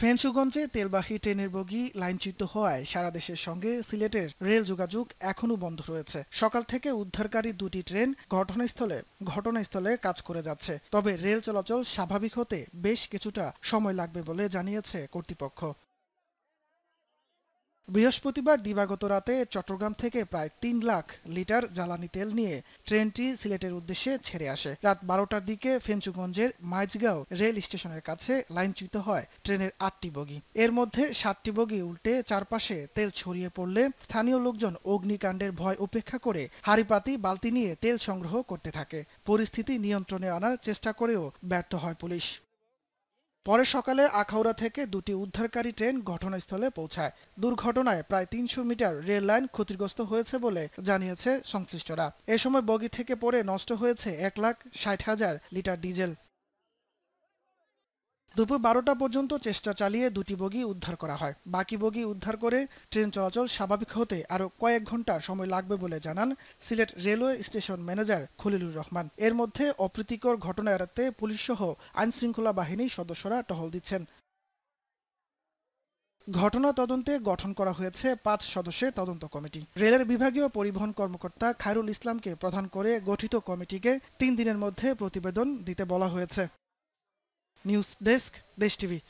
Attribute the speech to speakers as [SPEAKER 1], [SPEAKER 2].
[SPEAKER 1] ফেঞ্চুগঞ্জে তেলবাহী ট্রেনের বগি লাইনচ্যুত হওয়ায় সারা দেশের সঙ্গে সিলেটের রেল যোগাযোগ এখনও বন্ধ রয়েছে। সকাল থেকে উদ্ধারকারী দুটি ট্রেন ঘটনাস্থলে ঘটনাস্থলে কাজ করে যাচ্ছে। তবে রেল চলাচল স্বাভাবিক হতে বেশ কিছুটা সময় লাগবে বলে জানিয়েছে কর্তৃপক্ষ। বৃহস্পতিবার দিবাগত রাতে চট্টগ্রাম থেকে প্রায় তিন লাখ লিটার জ্বালানি তেল নিয়ে ট্রেনটি সিলেটের উদ্দেশ্যে ছেড়ে আসে। রাত বারোটার দিকে ফেঞ্চুগঞ্জের মাইজগাঁও রেল স্টেশনের কাছে লাইনচ্যুত হয় ট্রেনের আটটি বগি। এর মধ্যে সাতটি বগি উল্টে চারপাশে তেল ছড়িয়ে পড়লে স্থানীয় লোকজন অগ্নিকাণ্ডের ভয় উপেক্ষা করে হাড়িপাতি, বালতি নিয়ে তেল সংগ্রহ করতে থাকে। পরিস্থিতি নিয়ন্ত্রণে আনার চেষ্টা করেও ব্যর্থ হয় পুলিশ। পরে সকালে আখাউড়া থেকে দুটি উদ্ধারকারী ট্রেন ঘটনাস্থলে পৌঁছায়। দুর্ঘটনায় প্রায় তিনশো মিটার রেল লাইন ক্ষতিগ্রস্ত হয়েছে বলে জানিয়েছে সংশ্লিষ্টরা। এ সময় বগি থেকে পড়ে নষ্ট হয়েছে এক লাখ ষাট হাজার লিটার ডিজেল। দুপুর বারোটা পর্যন্ত চেষ্টা চালিয়ে দুটি বগি উদ্ধার করা হয়। বাকি বগি উদ্ধার করে ট্রেন চলাচল স্বাভাবিক হতে আরও কয়েক ঘণ্টা সময় লাগবে বলে জানান Sylhet railway station manager Khalilur Rahman. এর মধ্যে অপ্রীতিকর ঘটনা এড়াতে পুলিশ সহ আইনশৃঙ্খলা বাহিনীর সদস্যরা টহল দিচ্ছেন। ঘটনা তদন্তে গঠন করা হয়েছে পাঁচ সদস্যের তদন্ত কমিটি। রেলের বিভাগীয় পরিবহন কর্মকর্তা খায়রুল ইসলামকে প্রধান করে গঠিত কমিটিকে তিন দিনের মধ্যে প্রতিবেদন দিতে বলা হয়েছে। न्यूज़ डेस्क देश टीवी